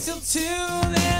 till two.